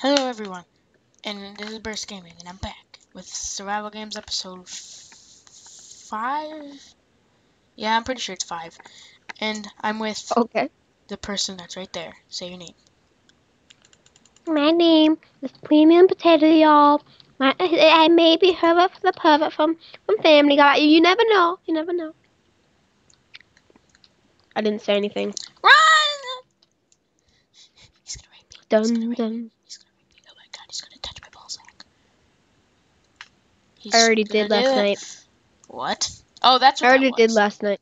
Hello everyone, and this is Burst Gaming, and I'm back with Survival Games episode five. Yeah, I'm pretty sure it's five, and I'm with Okay. the person that's right there. Say your name. My name is Premium Potato, y'all. I I may be Herbert the pervert from, from Family Guy. You never know. You never know. I didn't say anything. Run! He's gonna rape me. Dun dun. He's gonna rape me. Oh my god, he's gonna touch my ballsack. He's I already did last it. night. What? Oh, that's I already did last night.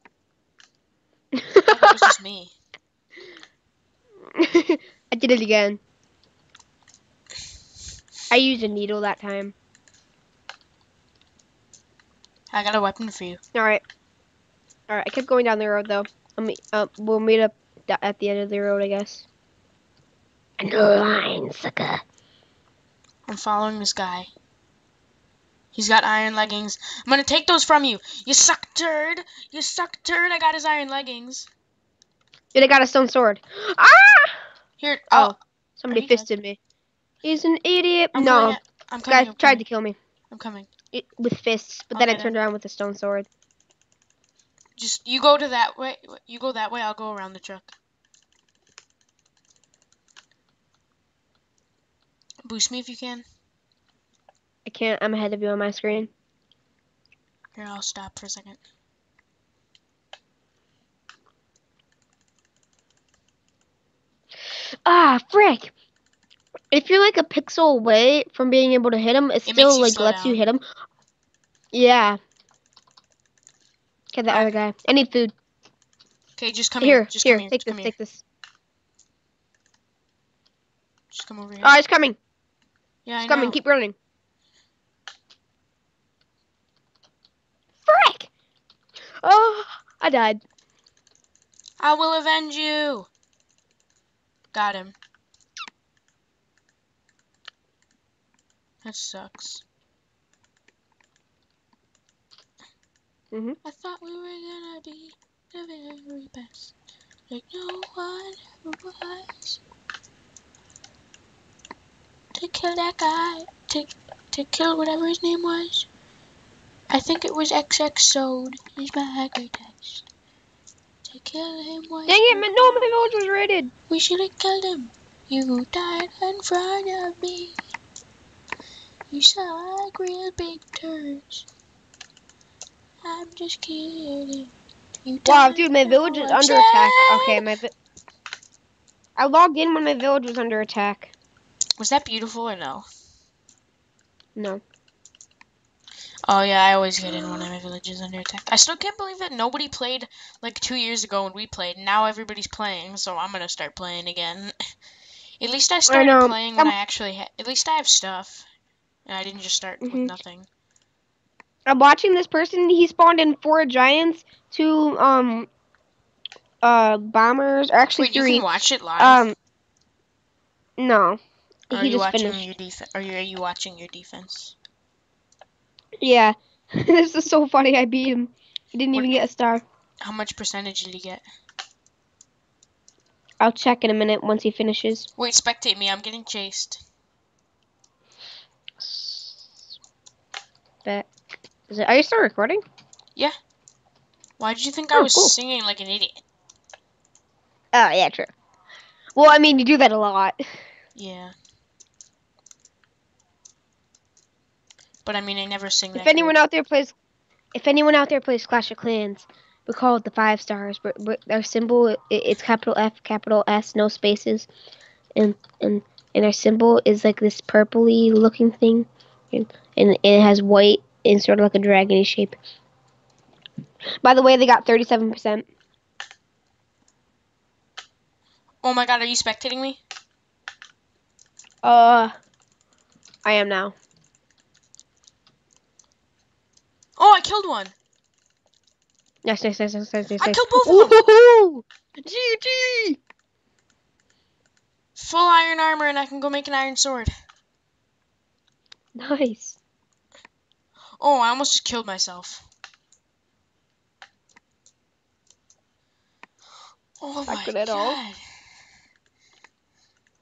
I it was just me. I did it again. I used a needle that time. I got a weapon for you. All right. All right. I kept going down the road though. I'll meet, uh, we'll meet up at the end of the road, I guess. No line, sucker. I'm following this guy. He's got iron leggings. I'm gonna take those from you. You suck turd. You suck turd. I got his iron leggings. Dude, I got a stone sword. Ah! Here. Oh, Oh, somebody dead? fisted me. He's an idiot. I'm no, coming. I'm coming. guys I'm tried coming. to kill me I'm coming. it, with fists, but then I turned around with a stone sword. Just you go to that way. You go that way. I'll go around the truck. Boost me if you can. I can't. I'm ahead of you on my screen. Here, I'll stop for a second. Ah, frick! If you're like a pixel away from being able to hit him, it makes still like lets you hit him. Yeah. Get the other guy. I need food. Okay, just come here, here. Just here, come here. take just this, come here. take this. Just come over here. Oh, it's coming. yeah, I It's coming. know. Keep running. Frick! Oh, I died. I will avenge you. Got him. That sucks. Mhm. I thought we were gonna be the very best. Like no one ever was. To kill that guy. To, to kill whatever his name was. I think it was XX Sode. He's my greatest. To kill him was. Dang it, man, no, my village was raided. We should have killed him. You died in front of me. You suck real big turds. I'm just kidding. You Wow, dude, my village is one under attack. Okay, my vi- I logged in when my village was under attack. Was that beautiful or no? No. Oh yeah, I always get in when my village is under attack. I still can't believe that nobody played like two years ago when we played. Now everybody's playing, so I'm gonna start playing again. At least I started know. playing when Um, I actually ha- at least I have stuff, and I didn't just start with Mhm. nothing. I'm watching this person. He spawned in four giants, two um, uh, bombers, or actually Wait, you can watch it live. Um, no, Are he you just watching finished. your defense? Are you, are you watching your defense? Yeah, this is so funny. I beat him. He didn't What- even get a star. How much percentage did he get? I'll check in a minute once he finishes. Wait, spectate me. I'm getting chased. Is it? Are you still recording? Yeah. Why did you think I Oh, was cool. singing like an idiot? Oh yeah, true. Well, I mean, you do that a lot. Yeah. But I mean, I never sing that. If anyone good. out there plays, if anyone out there plays Clash of Clans, we call it the five stars. But, but our symbol it's capital F, capital S, no spaces, and and and our symbol is like this purpley looking thing, and, and it has white and sort of like a dragony shape. By the way, they got thirty-seven percent. Oh my god, are you spectating me? Uh, I am now. Oh, I killed one. Nice, nice, nice, nice, nice, nice. I killed both of them. GG. Full iron armor, and I can go make an iron sword. Nice. Oh, I almost just killed myself. Oh Not my good at all. god.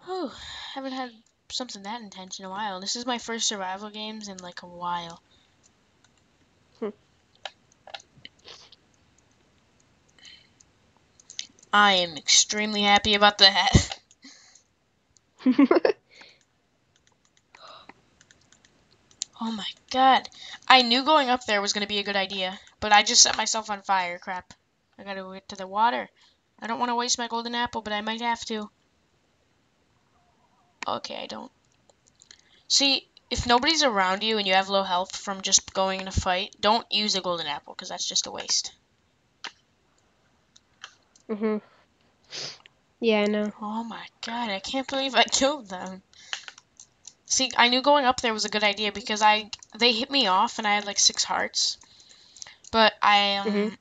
Oh, haven't had something that intense in a while. This is my first survival games in like a while. I am extremely happy about that. Oh my god. I knew going up there was going to be a good idea, but I just set myself on fire. Crap. I gotta get to the water. I don't want to waste my golden apple, but I might have to. Okay, I don't. See, if nobody's around you and you have low health from just going in a fight, don't use a golden apple, because that's just a waste. Mhm. Yeah, I know. Oh my god, I can't believe I killed them. See, I knew going up there was a good idea because I they hit me off and I had like six hearts. But I um Mhm.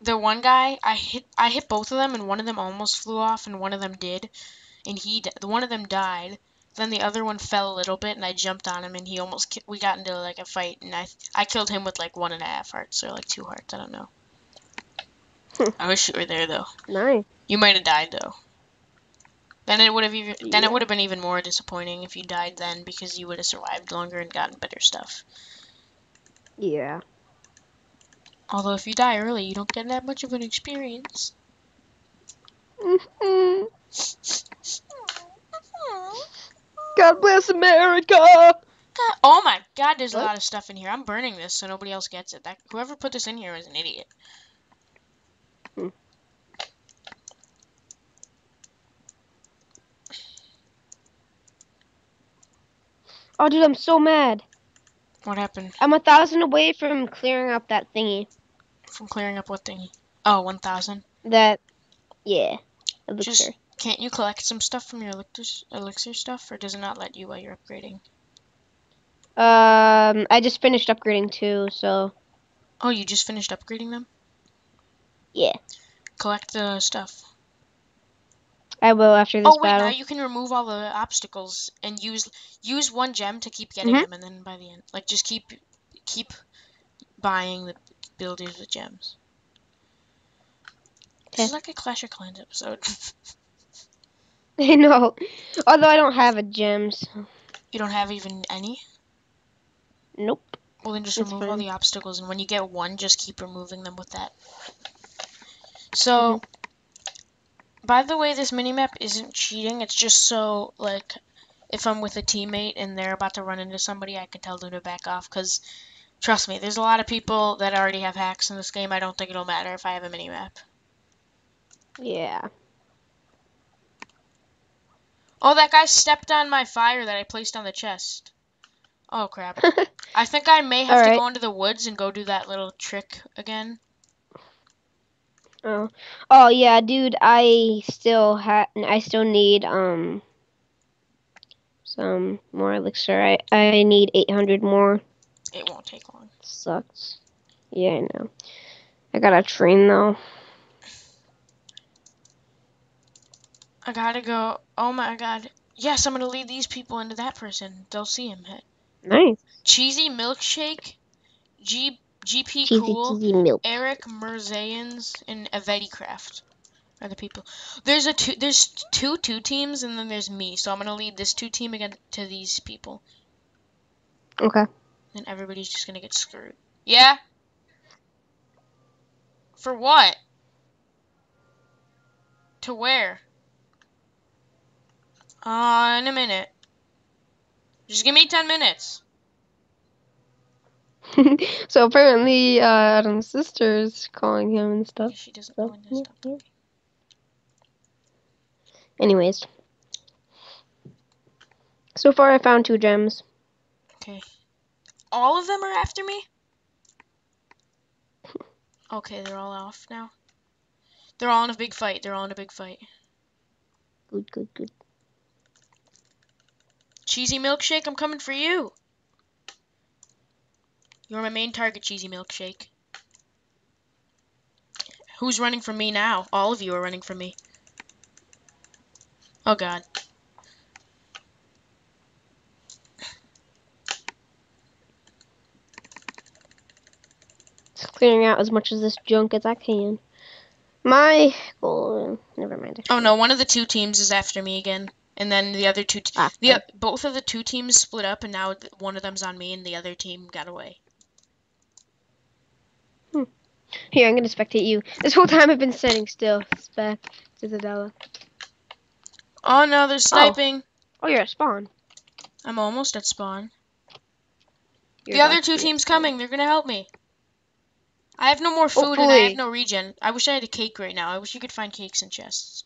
the one guy I hit I hit both of them and one of them almost flew off and one of them did and he the one of them died. Then the other one fell a little bit and I jumped on him and he almost ki- we got into like a fight and I I killed him with like one and a half hearts or like two hearts I don't know. I wish you were there though. Nice. You might have died though. Then it would have even then Yeah. it would have been even more disappointing if you died then because you would have survived longer and gotten better stuff. Yeah. Although if you die early, you don't get that much of an experience. God bless America. God- Oh my god, there's a lot of stuff in here. I'm burning this so nobody else gets it. That whoever put this in here is an idiot. Oh, dude, I'm so mad. What happened I'm a thousand away from clearing up that thingy. from clearing up what thingy? Oh, 1000. That, yeah, Just elixir. can't you collect some stuff from your elixir, elixir stuff or does it not let you while you're upgrading? Um, I just finished upgrading too, so Oh, you just finished upgrading them? yeah, Collect the stuff. I will after this Oh wait, battle. now you can remove all the obstacles and use use one gem to keep getting Mhm. them, and then by the end, like just keep keep buying the builders with gems. This is like a Clash of Clans episode. I know. Although I don't have a gems. you don't have even any. Nope. Well, then just remove all the obstacles, and when you get one, just keep removing them with that. So, by the way, this minimap isn't cheating. It's just so like, if I'm with a teammate and they're about to run into somebody, I can tell them to back off. Cause, trust me, there's a lot of people that already have hacks in this game. I don't think it'll matter if I have a minimap. Yeah. Oh, that guy stepped on my fire that I placed on the chest. Oh crap! I think I may have to Alright. go into the woods and go do that little trick again. Oh. Oh yeah, dude. I still ha I still need um some more elixir. I I need 800 more. It won't take long. Sucks. Yeah, I know. I gotta train though. I gotta go. Oh my god. Yes, I'm gonna lead these people into that person. They'll see him. Nice. Cheesy Milkshake, G GP Cheesy Cool, cheesy. Eric Merzayans, and Craft are the people. There's a two. There's two two teams, and then there's me. So I'm gonna lead this two team again to these people. Okay. Then everybody's just gonna get screwed. Yeah. For what? To where? Uh, in a minute. Just give me 10 minutes. so apparently, uh, Adam's sister's calling him and stuff. She doesn't So, know when to stop yeah, talking. Anyways. So far, I found two gems. Okay. All of them are after me? Okay, they're all off now. They're all in a big fight. They're all in a big fight. Good, good, good. Cheesy Milkshake, I'm coming for you. You're my main target, Cheesy Milkshake. Who's running from me now? All of you are running from me. Oh god. Just clearing out as much of this junk as I can. My goal. Never mind. Oh no, one of the two teams is after me again. And then the other two, t- Ah, the both of the two teams split up, and now one of them's on me, and the other team got away. Here, I'm gonna spectate you. This whole time I've been standing still. Spec Isabella. Oh no, they're oh. sniping. Oh, you're at spawn. I'm almost at spawn. You're the other two teams spawn. coming. They're gonna help me. I have no more food and I have Hopefully. no regen. I wish I had a cake right now. I wish you could find cakes in chests.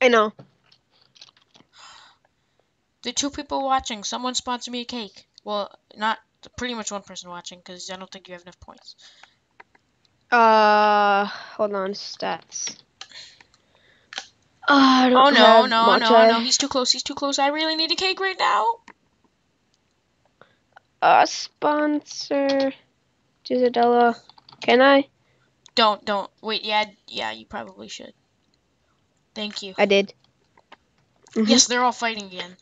I know. The two people watching, someone sponsor me a cake. Well, not pretty much one person watching because I don't think you have enough points. Uh, hold on, stats. Uh, don't Oh no, no, no, I- no! He's too close. He's too close. I really need a cake right now. Uh, sponsor Gisadella. Can I? Don't, don't. Wait, yeah, yeah. You probably should. Thank you. I did. Mhm. Yes, they're all fighting again.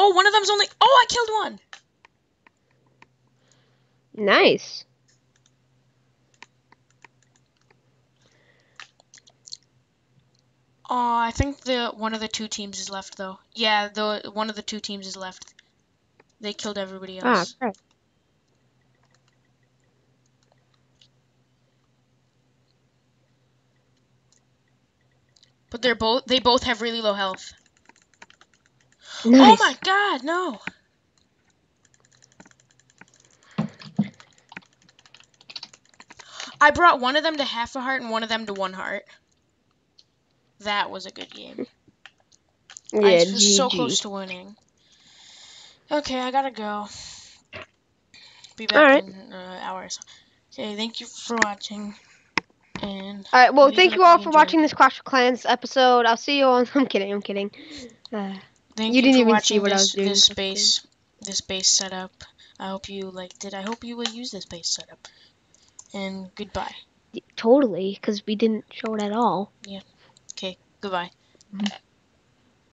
Oh, one of them's only. Oh, I killed one. Nice. Oh, I think the one of the two teams is left though. Yeah, the one of the two teams is left. They killed everybody else. Ah, else. crap. But they're both they both have really low health. Oh my god, no. I brought one of them to half a heart and one of them to one heart. That was a good game. Yeah, I was so close to winning. Okay, I gotta go. Be back Alright. in an uh, hour. Okay, thank you for watching. And All right. Well, thank you all for watching this Clash of Clans episode. I'll see you on. I'm kidding. I'm kidding. Uh, thank You you, didn't for even see what I this, was doing. this base this base setup. I hope you liked it. I hope you will use this base setup. And goodbye. totally, because we didn't show it at all. Yeah. Okay, goodbye. Mm-hmm.